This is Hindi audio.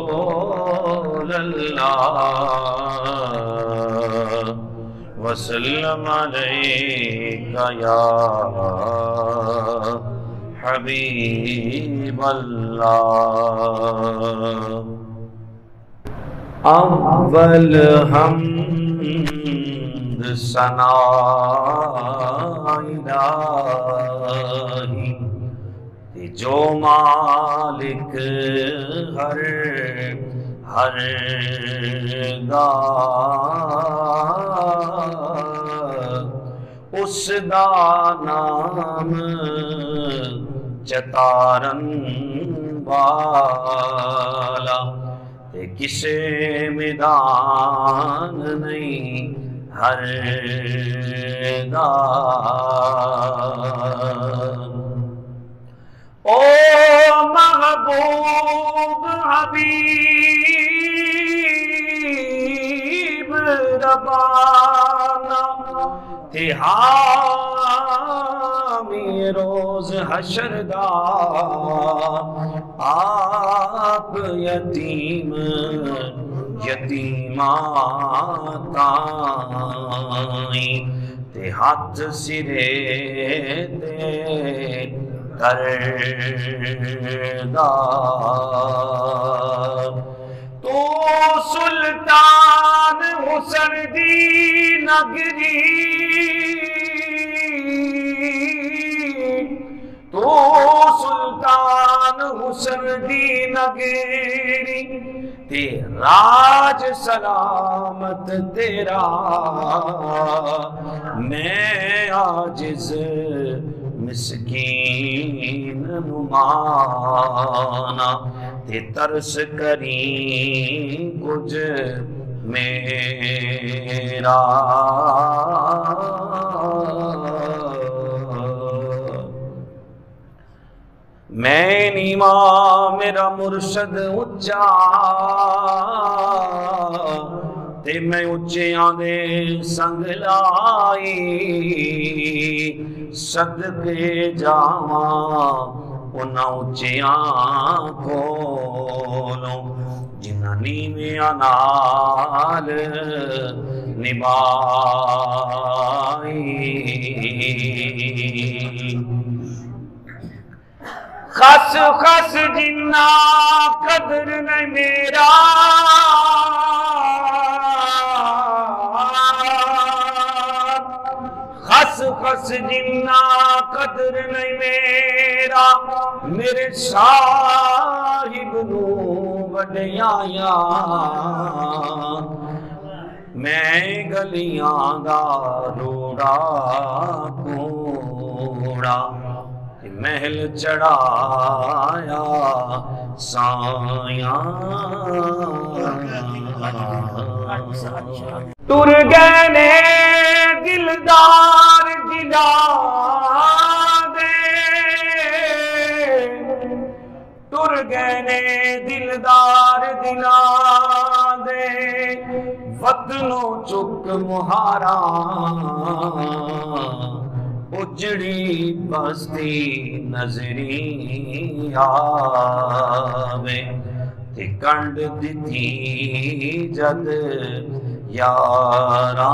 रसूल अल्लाह वसल्लम अलैका या हबीब अल्लाह अव्वल हम सना जो मालिक हर हर उस दा नाम चतारन वाला किसे मैदान नहीं हर दा ओ महबूब हबीब रबाना ते हामी रोज हशरदा आप यतीम ते हाथ सिरे ते करदा तो सुल्तान हुसन दी नगरी तो सुल्तान हुसन दी नगरी राज सलामत तेरा। मैं आजिज मिसकीन नुमाना ते तरस करी कुछ मेरा। ਮੈਂ ਨੀ ਨੀਵਾ ਮੇਰਾ ਮੁਰਸ਼ਦ ਉੱਚਾ। ਤੇ ਮੈਂ ਉੱਚਿਆਂ ਦੇ ਸੰਗ ਲਾਈ। ਸਦਕੇ ਜਾਵਾਂ ਉਹਨਾਂ ਉੱਚਿਆਂ ਕੋਲੋਂ, ਜਿਨ੍ਹਾਂ ਨੀਵਿਆਂ ਨਾਲ ਨਿਭਾਈ। खस खस जिन्ना कदर न मेरा। खस खस जिन्ना कदर न मेरा। मेरे साहिब नू वडियाया मैं गलियाँ दा रोड़ा कूड़ा। महल चढ़ाया साया। ने दिलदार दिला ने दिलदार दिला दे वतनों चुक मुहारा उजड़ी बस्ती नजरी आवे। ते कंड दिती जद यारा।